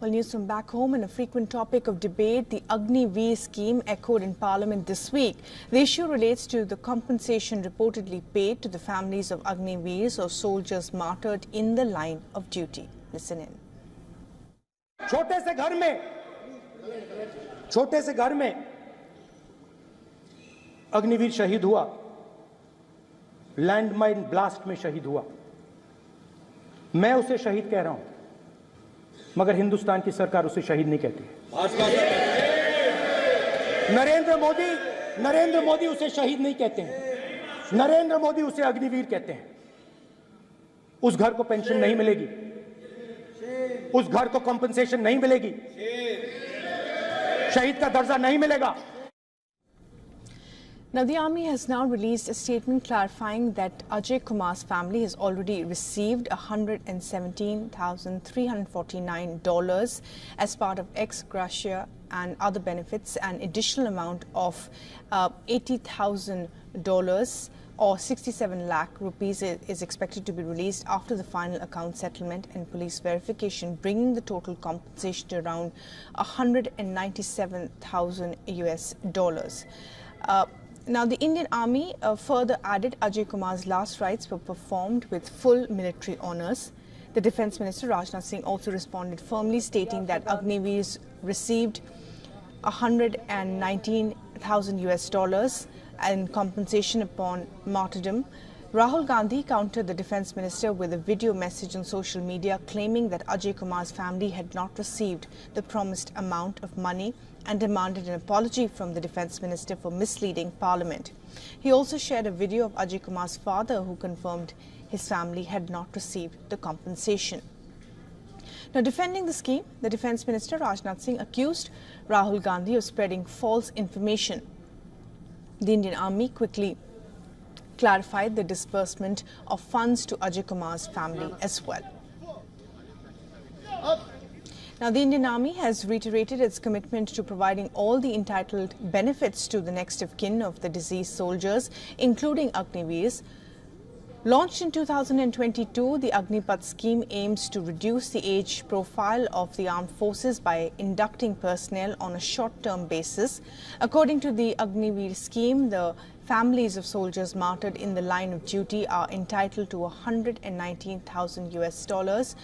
Well, news from back home and a frequent topic of debate, the Agniveer scheme echoed in Parliament this week. The issue relates to the compensation reportedly paid to the families of Agniveers or soldiers martyred in the line of duty. Listen in. छोटे से घर में छोटे से घर में अग्निवीर शहीद हुआ लैंडमाइन ब्लास्ट में शहीद हुआ मैं उसे शहीद कह रहा हूं मगर हिंदुस्तान की सरकार उसे शहीद नहीं कहती। नरेंद्र मोदी नरेंद्र मोदी उसे शहीद नहीं कहते हैं। नरेंद्र मोदी उसे अग्निवीर कहते हैं। उस घर को पेंशन नहीं मिलेगी। उस घर को कॉम्पनसेशन नहीं मिलेगी। शहीद का दर्जा नहीं मिलेगा। Now, the army has now released a statement clarifying that Ajay Kumar's family has already received $117,349 as part of ex gratia and other benefits. An additional amount of uh, $80,000 or 67 lakh rupees is expected to be released after the final account settlement and police verification, bringing the total compensation to around 197,000 US dollars. Uh, now, the Indian Army uh, further added Ajay Kumar's last rites were performed with full military honours. The Defence Minister Rajnath Singh also responded firmly, stating that Agniveers received 119,000 US dollars in compensation upon martyrdom. Rahul Gandhi countered the defence minister with a video message on social media claiming that Ajay Kumar's family had not received the promised amount of money and demanded an apology from the defence minister for misleading parliament. He also shared a video of Ajay Kumar's father who confirmed his family had not received the compensation. Now, defending the scheme, the defence minister Rajnath Singh accused Rahul Gandhi of spreading false information. The Indian Army quickly clarified the disbursement of funds to Ajay Kumar's family as well. Now, the Indian Army has reiterated its commitment to providing all the entitled benefits to the next of kin of the deceased soldiers, including Agniveers. Launched in 2022, the Agnipath scheme aims to reduce the age profile of the armed forces by inducting personnel on a short-term basis. According to the Agniveer scheme, the families of soldiers martyred in the line of duty are entitled to 119,000 US dollars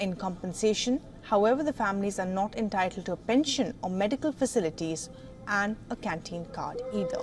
in compensation. However, the families are not entitled to a pension or medical facilities and a canteen card either.